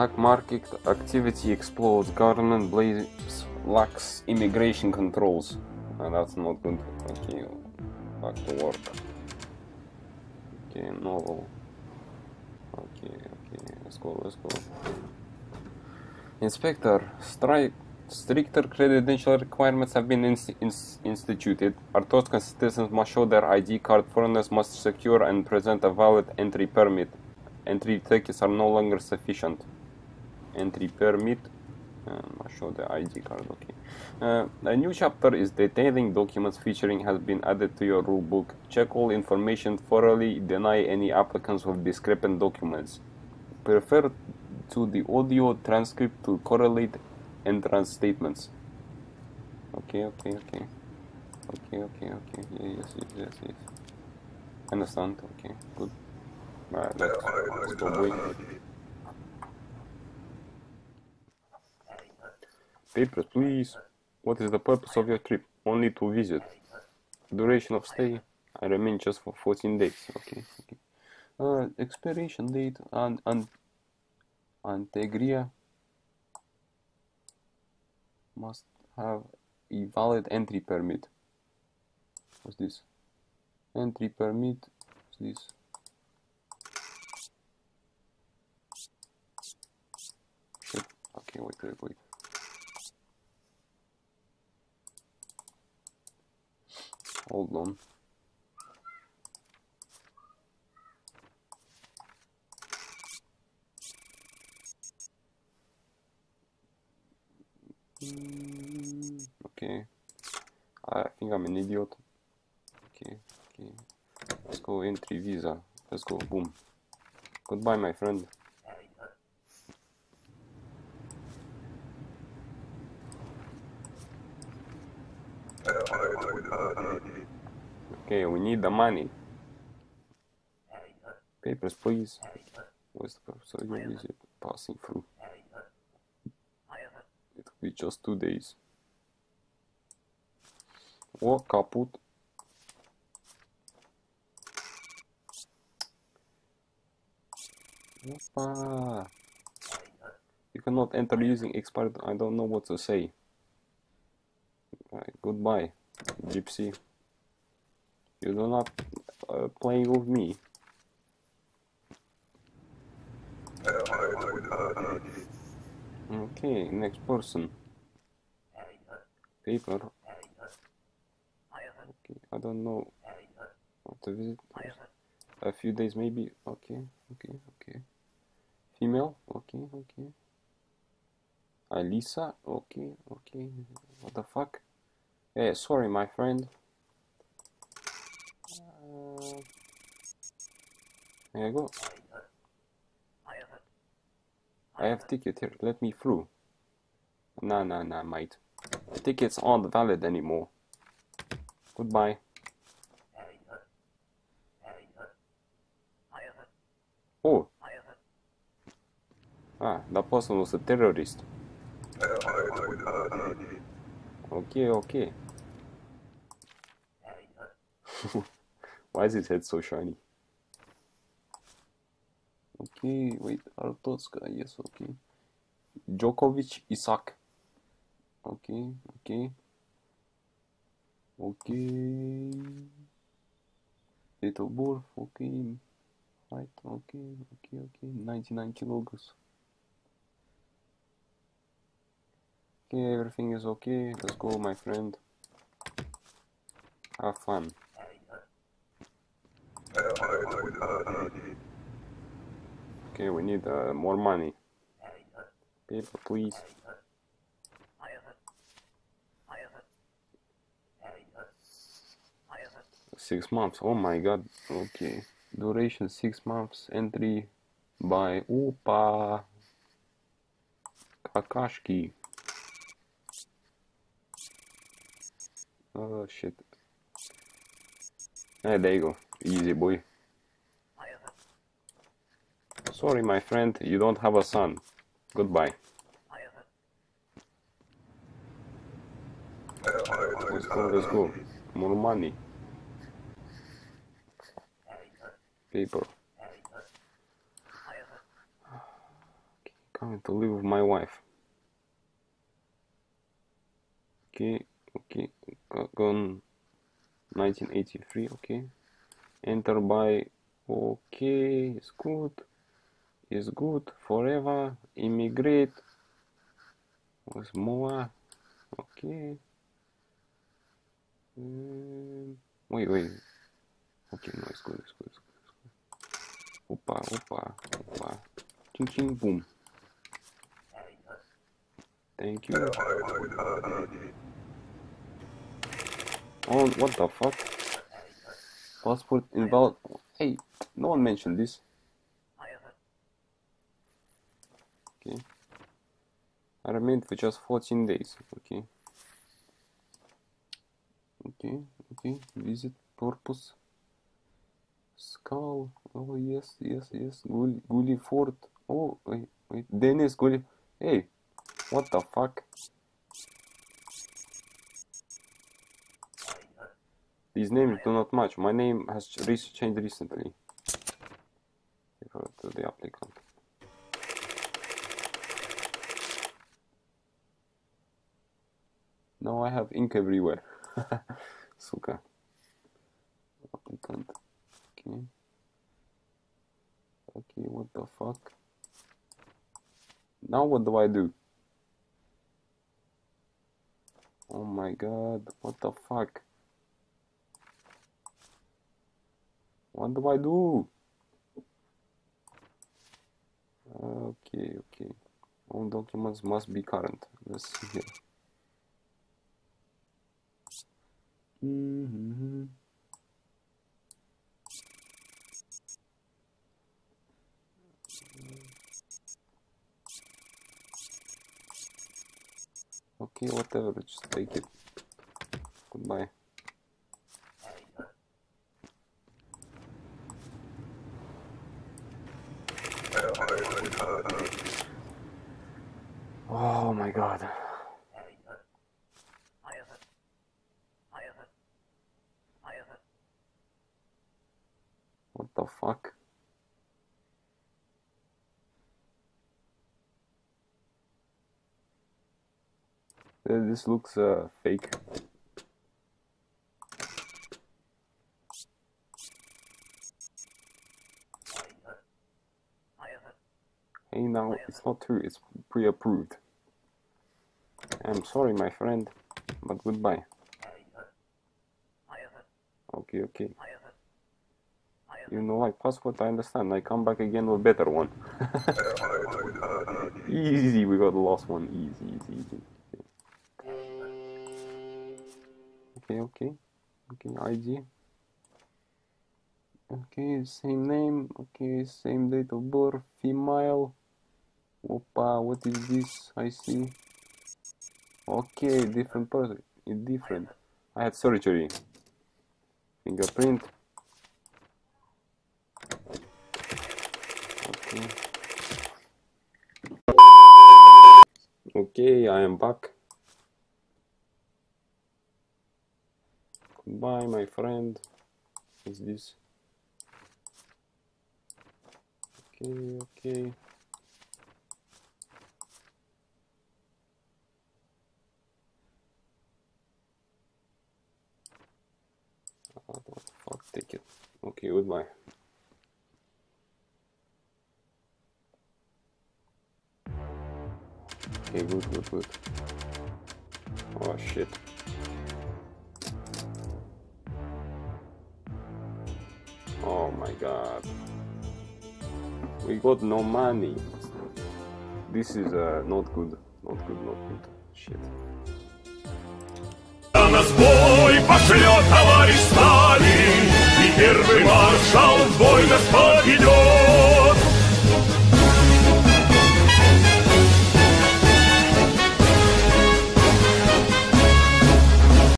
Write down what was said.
Black market activity explodes. Government blames lax immigration controls. That's not good. Okay, back to work. Okay, novel. Okay, okay, let's go, let's go. Inspector, strike. Stricter credential requirements have been inst inst instituted. Arstotzkan citizens must show their ID card. Foreigners must secure and present a valid entry permit. Entry tickets are no longer sufficient. Entry permit. Uh, must show the ID card. Okay. Uh, a new chapter is detailing documents featuring has been added to your rulebook. Check all information thoroughly. Deny any applicants with discrepant documents. Refer to the audio transcript to correlate entrance statements. Okay, okay, okay. Okay, okay, okay. Yeah, yes, yes, yes, yes. Understand? Okay, good. Alright, let's, let's go, Papers, please. What is the purpose of your trip? Only to visit. Duration of stay? I remain just for 14 days. Okay, okay. Uh, expiration date and and Antegria must have a valid entry permit. What's this? Entry permit. What's this? Okay, wait, wait, wait. Hold on. Okay. I think I'm an idiot. Okay, okay. Let's go entry visa. Let's go. Boom. Goodbye, my friend. Okay, we need the money. Papers, please. What's the purpose of your visit? Passing through. It will be just two days. O caput. Opa. You cannot enter using expired. I don't know what to say. Right, goodbye, gypsy. You do not uh, play with me. Okay, next person. Paper. Okay, I don't know what to visit. A few days maybe. Okay, okay, okay. Female. Okay, okay. Alisa. Okay, okay. What the fuck? Hey, sorry, my friend. There you go. I have ticket here. Let me through. Nah, nah, nah, mate. Tickets aren't valid anymore. Goodbye. Oh. Ah, that person was a terrorist. Okay, okay. Why is his head so shiny? Okay, wait, Arstotzka, yes, okay. Djokovic Isak. Okay, okay. Okay. Date of okay. Height, okay, okay, okay. 99 kilograms. Okay, everything is okay. Let's go, my friend. Have fun. Okay, we need uh, more money. Paper, please. Six months. Oh my god. Okay. Duration six months. Entry by Upa Kakashki. Oh shit. Hey, there you go. Easy boy. Sorry, my friend, you don't have a son. Goodbye. Let's go, let's go. More money. Paper. Coming to live with my wife. Okay, okay, gone 1983, okay. Enter by, okay, it's good, it's good, forever, immigrate, with more, okay. Um, wait, wait, okay, no, it's good, it's good, it's good. Opa, opa, opa. Ching ching boom. Thank you. Oh, what the fuck? Passport invalid. Hey, no one mentioned this. Okay. I remained for just 14 days. Okay. Okay, okay. Visit purpose. Skull. Oh yes, yes, yes. Gully, Fort. Oh wait, wait. Dennis Gully. Hey, what the fuck? These names do not match. My name has changed recently. To the applicant. Now I have ink everywhere. Suka. I can't. Okay. Okay, what the fuck? Now what do I do? Oh my god, what the fuck? What do I do? Okay, okay. All documents must be current. Let's see here. Mm -hmm. Okay, whatever, just take it. Goodbye. Oh my god. What the fuck? This looks uh, fake. Hey now, it's not true, it's pre-approved. I'm sorry my friend, but goodbye. Okay, okay. You know my passport, I understand. I come back again with better one. easy, we got the last one. Easy, easy, easy. Okay, okay. Okay, ID. Okay, same name. Okay, same date of birth. Female. Opa, what is this? I see. Okay, different person. Different. I had surgery. Fingerprint. Okay. Okay, I am back. Goodbye, my friend. Is this? Okay, okay. Ah, the fuck, take it. Okay, goodbye. Okay, good, good, good. Oh shit. My god. We got no money. This is uh, not good. Not good, not good. Shit. На сбой пошлет товарищ И первый маршал в бой Господь идет.